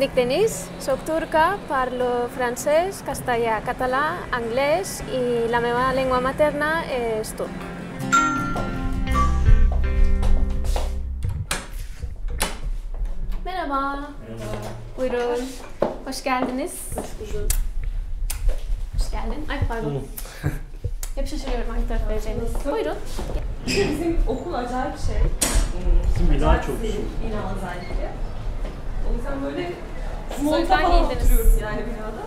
dic Denise, soc turca, parlo francès, castellà, català, anglès i la meva llengua materna és turc. Merhaba. Buyurun. Hoş geldiniz. Hoş geldin. Ay pardon. Hep şaşırıyorum hangi taraf vereceğiniz. Buyurun. Bizim okul acayip şey. Bizim bina çok uzun. Bina özellikle. Yüzden böyle monta falan giydiniz. oturuyoruz yani binada.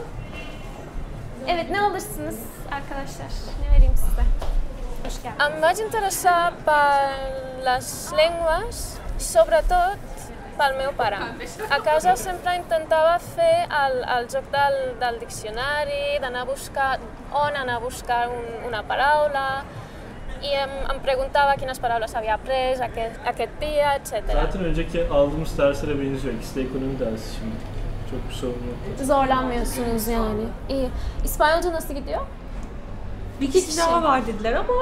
Evet, ne alırsınız arkadaşlar? Ne vereyim size? Hoş geldin. Em vaig interessar per les llengües, sobretot pel meu pare. A casa sempre intentava fer el, el joc del, del diccionari, d'anar a buscar on anar a buscar un, una paraula, i em, em preguntava quines paraules havia après aquest, aquest dia, etc. Zaten önceki aldığımız derslere benziyor. İkisi de ekonomi dersi şimdi. Çok bir sorun yok. Zorlanmıyorsunuz yani. İyi. İspanyolca nasıl gidiyor? Bir kişi daha var dediler ama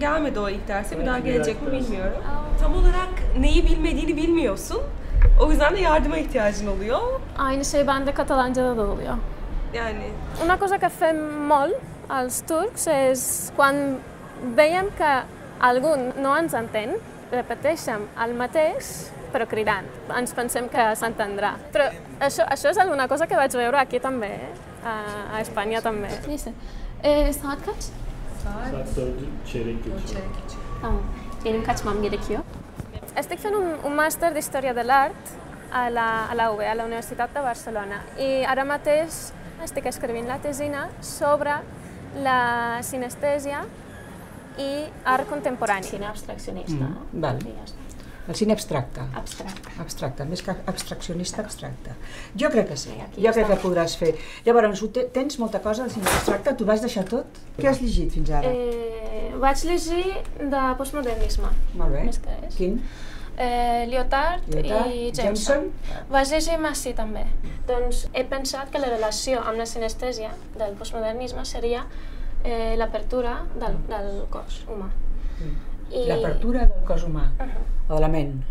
gelmedi o ilk derse. Bir daha bir gelecek mi dahaki bilmiyorum. Tam olarak neyi bilmediğini bilmiyorsun. O yüzden de yardıma ihtiyacın oluyor. Aynı şey bende Katalanca'da da oluyor. Yani Una cosa que fem molt, els turcs, és quan veiem que algú no ens entén, repeteixen el mateix, però cridant. Ens pensem que s'entendrà. Però això, això és alguna cosa que vaig veure aquí també, eh? a, a Espanya també. Neyse. Ee, saat kaç? Saat dördü çeyrek geçiyor. Tamam. Benim kaçmam gerekiyor. Estic fent un, un màster d'Història de l'Art a la, a la UB, a la Universitat de Barcelona, i ara mateix estic escrivint la tesina sobre la sinestèsia i art contemporani. Cine abstraccionista. Mm, val. El cine abstracte. Abstracte. Abstracte, més que abstraccionista abstracte. Jo crec que sí, aquí jo crec que podràs fer. Llavors, te- tens molta cosa del cine abstracte, tu vas deixar tot? Què has llegit fins ara? Eh, vaig llegir de postmodernisme, Molt bé. més que és. Quin? Eh, Lyotard, Lyotard, i Jameson? Jameson. Vaig llegir Massi també. Doncs he pensat que la relació amb la sinestèsia del postmodernisme seria eh, l'apertura del, del cos humà. I- L'apertura del cos humà, Uh-huh. o de la ment.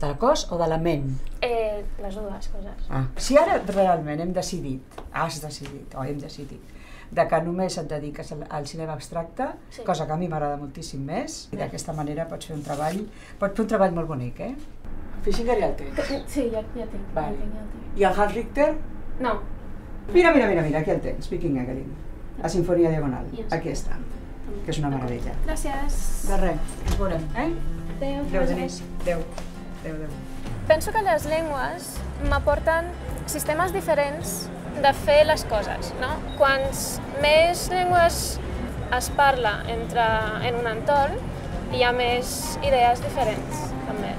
Del cos o de la ment? Eh, les dues coses. Ah. Si ara realment hem decidit, has decidit, o hem decidit, de que només et dediques al, al cinema abstracte, Sí. cosa que a mi m'agrada moltíssim més, i d'aquesta manera pots fer un treball, pots fer un treball molt bonic, eh? Fischinger ja el té. Sí, ja, ja tinc. Vale. Ja tinc, ja tinc. I el Hans Richter? No, Mira, mira, mira, mira, aquí el tens, Speaking Egelin. La Sinfonia Diagonal. Yes. Aquí està, que és una meravella. gràcies. De res, ens veurem, eh? Adéu. Adéu, Denís. Adéu. Adéu, adéu. Penso que les llengües m'aporten sistemes diferents de fer les coses, no? Quants més llengües es parla entre, en un entorn, hi ha més idees diferents, també.